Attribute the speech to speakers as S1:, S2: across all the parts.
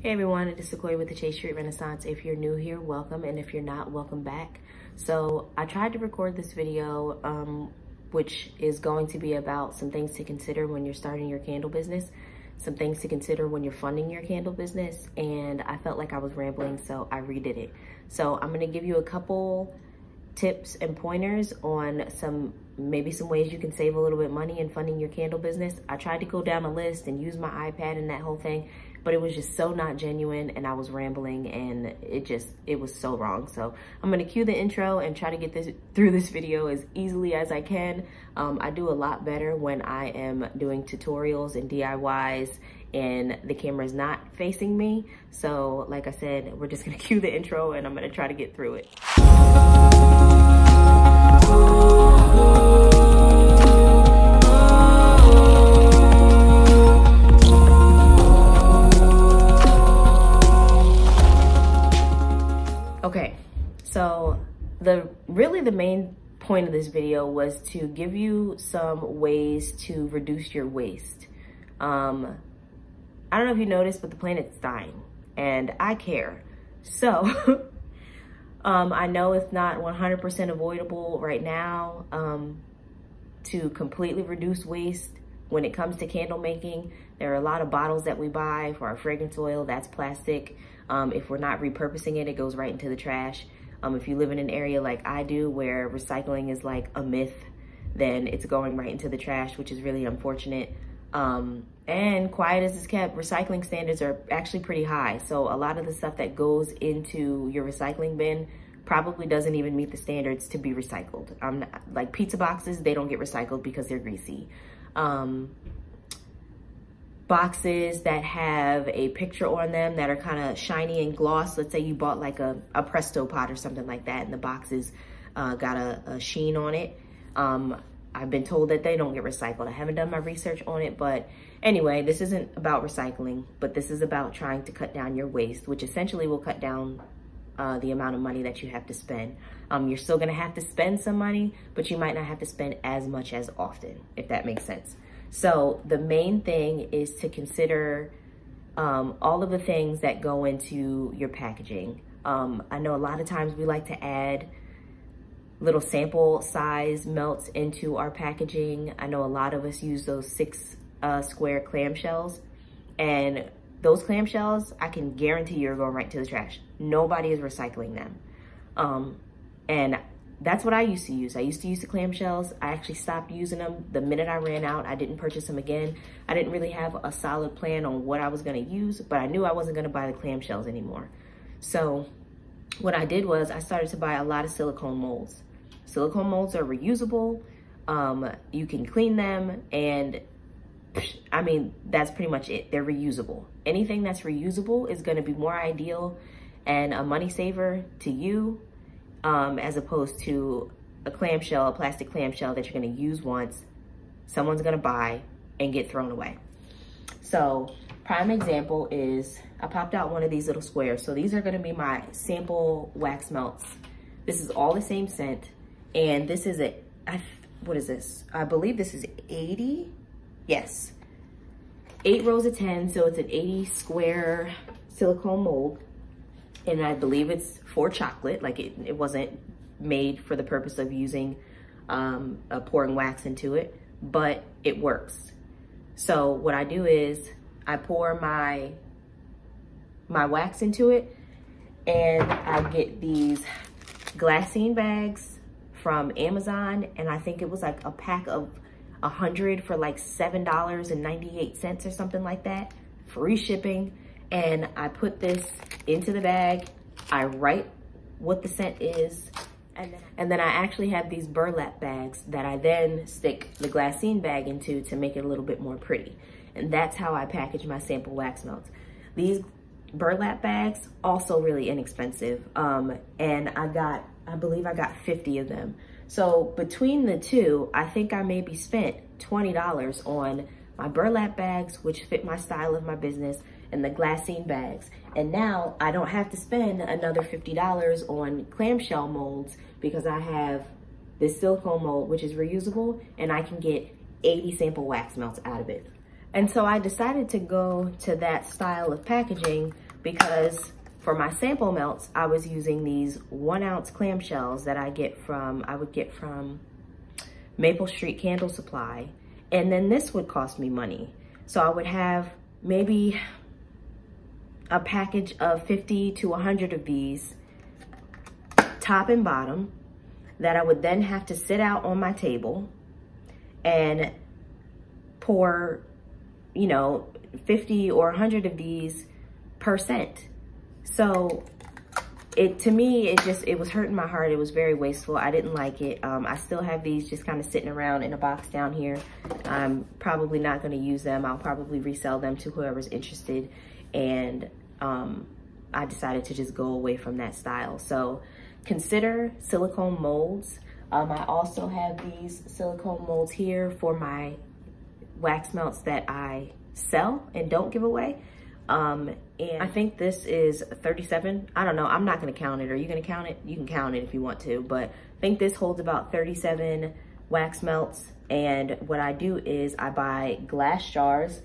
S1: Hey everyone, it is with the Chase Street Renaissance. If you're new here, welcome, and if you're not, welcome back. So I tried to record this video, um, which is going to be about some things to consider when you're starting your candle business, some things to consider when you're funding your candle business, and I felt like I was rambling, so I redid it. So I'm gonna give you a couple tips and pointers on some maybe some ways you can save a little bit money in funding your candle business. I tried to go down a list and use my iPad and that whole thing, but it was just so not genuine and I was rambling and it just, it was so wrong. So I'm gonna cue the intro and try to get this through this video as easily as I can. Um, I do a lot better when I am doing tutorials and DIYs and the camera is not facing me. So like I said, we're just gonna cue the intro and I'm gonna try to get through it. Okay, so the really the main point of this video was to give you some ways to reduce your waste. Um, I don't know if you noticed, but the planet's dying and I care. So um, I know it's not 100% avoidable right now um, to completely reduce waste when it comes to candle making. There are a lot of bottles that we buy for our fragrance oil, that's plastic. Um, if we're not repurposing it, it goes right into the trash. Um, if you live in an area like I do where recycling is like a myth, then it's going right into the trash, which is really unfortunate. Um, and quiet as it's kept, recycling standards are actually pretty high. So a lot of the stuff that goes into your recycling bin probably doesn't even meet the standards to be recycled. Like pizza boxes, they don't get recycled because they're greasy. Um, boxes that have a picture on them that are kind of shiny and gloss. Let's say you bought like a, a Presto pot or something like that and the boxes uh, got a, a, sheen on it. Um, I've been told that they don't get recycled. I haven't done my research on it, but anyway, this isn't about recycling, but this is about trying to cut down your waste, which essentially will cut down uh, the amount of money that you have to spend. Um, you're still gonna have to spend some money, but you might not have to spend as much as often, if that makes sense. So the main thing is to consider um, all of the things that go into your packaging. Um, I know a lot of times we like to add little sample size melts into our packaging. I know a lot of us use those six uh, square clamshells and those clamshells, I can guarantee you're going right to the trash. Nobody is recycling them. Um, and that's what I used to use. I used to use the clamshells. I actually stopped using them the minute I ran out. I didn't purchase them again. I didn't really have a solid plan on what I was gonna use, but I knew I wasn't gonna buy the clamshells anymore. So what I did was I started to buy a lot of silicone molds. Silicone molds are reusable. Um, you can clean them and I mean, that's pretty much it. They're reusable. Anything that's reusable is gonna be more ideal and a money saver to you um, as opposed to a clamshell, a plastic clamshell that you're gonna use once, someone's gonna buy and get thrown away. So prime example is, I popped out one of these little squares. So these are gonna be my sample wax melts. This is all the same scent. And this is a, I, what is this? I believe this is 80, yes. Eight rows of 10, so it's an 80 square silicone mold and I believe it's for chocolate. Like it, it wasn't made for the purpose of using um, uh, pouring wax into it, but it works. So what I do is I pour my my wax into it and I get these glassine bags from Amazon and I think it was like a pack of a hundred for like seven dollars and 98 cents or something like that free shipping and I put this into the bag. I write what the scent is. And then, and then I actually have these burlap bags that I then stick the glassine bag into to make it a little bit more pretty. And that's how I package my sample wax melts. These burlap bags, also really inexpensive. Um, and I got, I believe I got 50 of them. So between the two, I think I maybe spent $20 on my burlap bags, which fit my style of my business, and the glassine bags. And now I don't have to spend another $50 on clamshell molds because I have this silicone mold, which is reusable, and I can get 80 sample wax melts out of it. And so I decided to go to that style of packaging because for my sample melts, I was using these one ounce clamshells that I get from, I would get from Maple Street Candle Supply. And then this would cost me money. So I would have maybe a package of 50 to 100 of these, top and bottom, that I would then have to sit out on my table and pour, you know, 50 or 100 of these per scent. So it to me, it just, it was hurting my heart. It was very wasteful. I didn't like it. Um, I still have these just kind of sitting around in a box down here. I'm probably not going to use them. I'll probably resell them to whoever's interested. And um, I decided to just go away from that style. So consider silicone molds. Um, I also have these silicone molds here for my wax melts that I sell and don't give away. Um, and I think this is 37. I don't know. I'm not going to count it. Are you going to count it? You can count it if you want to, but I think this holds about 37 wax melts. And what I do is I buy glass jars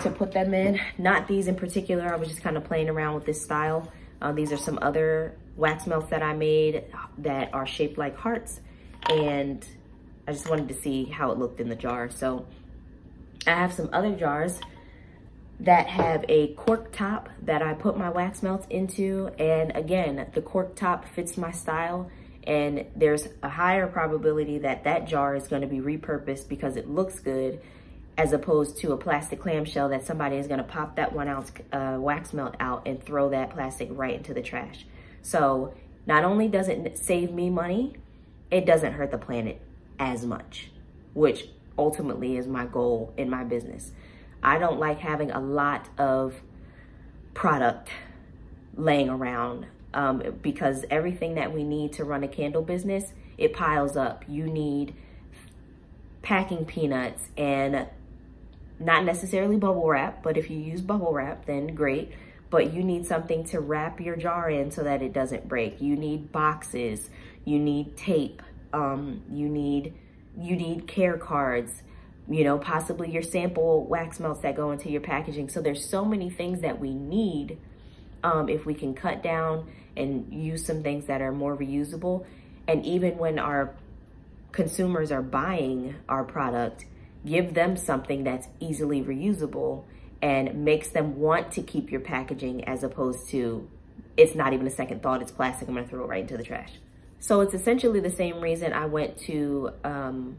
S1: to put them in. Not these in particular. I was just kind of playing around with this style. Uh, these are some other wax melts that I made that are shaped like hearts. And I just wanted to see how it looked in the jar. So I have some other jars that have a cork top that I put my wax melts into. And again, the cork top fits my style and there's a higher probability that that jar is gonna be repurposed because it looks good as opposed to a plastic clamshell that somebody is gonna pop that one ounce uh, wax melt out and throw that plastic right into the trash. So not only does it save me money, it doesn't hurt the planet as much, which ultimately is my goal in my business. I don't like having a lot of product laying around um, because everything that we need to run a candle business, it piles up. You need packing peanuts and not necessarily bubble wrap, but if you use bubble wrap, then great. But you need something to wrap your jar in so that it doesn't break. You need boxes, you need tape, um, you need you need care cards, you know, possibly your sample wax melts that go into your packaging. So there's so many things that we need um, if we can cut down and use some things that are more reusable. And even when our consumers are buying our product, give them something that's easily reusable and makes them want to keep your packaging as opposed to it's not even a second thought, it's plastic, I'm gonna throw it right into the trash. So it's essentially the same reason I went to um,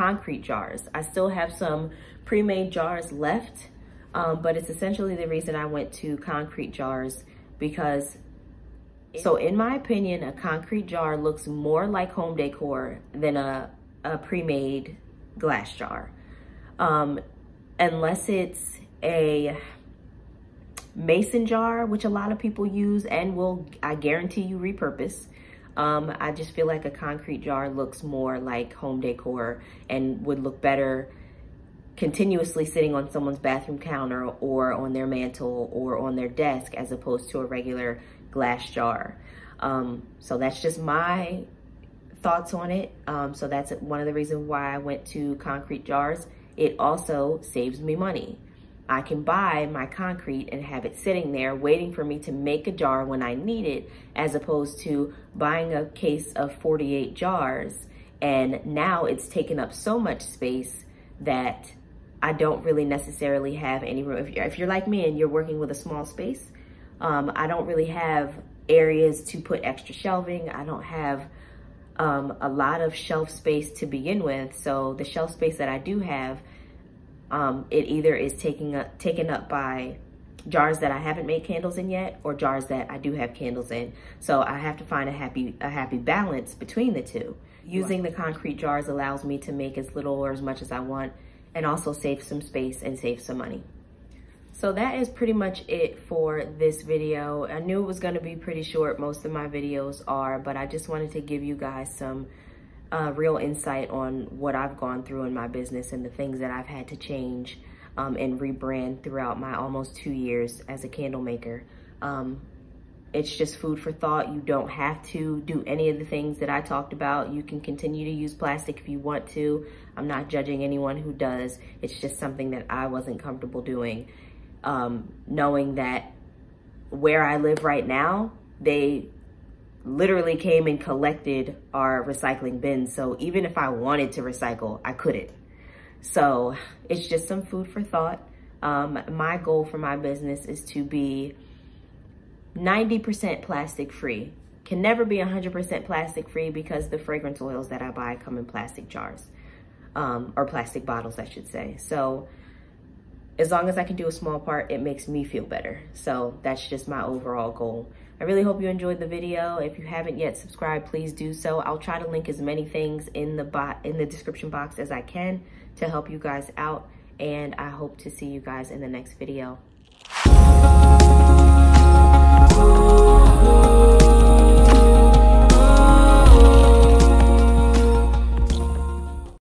S1: concrete jars. I still have some pre-made jars left, um, but it's essentially the reason I went to concrete jars because so in my opinion, a concrete jar looks more like home decor than a, a pre-made glass jar. Um, unless it's a mason jar, which a lot of people use and will, I guarantee you, repurpose. Um, I just feel like a concrete jar looks more like home decor and would look better continuously sitting on someone's bathroom counter or on their mantle or on their desk as opposed to a regular glass jar. Um, so that's just my thoughts on it. Um, so that's one of the reasons why I went to concrete jars. It also saves me money. I can buy my concrete and have it sitting there waiting for me to make a jar when I need it, as opposed to buying a case of 48 jars. And now it's taken up so much space that I don't really necessarily have any room. If you're, if you're like me and you're working with a small space, um, I don't really have areas to put extra shelving. I don't have um, a lot of shelf space to begin with. So the shelf space that I do have, um, it either is taking up, taken up by jars that I haven't made candles in yet or jars that I do have candles in. So I have to find a happy, a happy balance between the two. Using the concrete jars allows me to make as little or as much as I want and also save some space and save some money. So that is pretty much it for this video. I knew it was gonna be pretty short, most of my videos are, but I just wanted to give you guys some uh, real insight on what I've gone through in my business and the things that I've had to change um, and rebrand throughout my almost two years as a candle maker. Um, it's just food for thought. You don't have to do any of the things that I talked about. You can continue to use plastic if you want to. I'm not judging anyone who does. It's just something that I wasn't comfortable doing um, knowing that where I live right now, they literally came and collected our recycling bins. So even if I wanted to recycle, I couldn't. So it's just some food for thought. Um, my goal for my business is to be 90% plastic free. Can never be 100% plastic free because the fragrance oils that I buy come in plastic jars um, or plastic bottles, I should say. So as long as I can do a small part, it makes me feel better. So that's just my overall goal. I really hope you enjoyed the video. If you haven't yet subscribed, please do so. I'll try to link as many things in the bot in the description box as I can to help you guys out. And I hope to see you guys in the next video.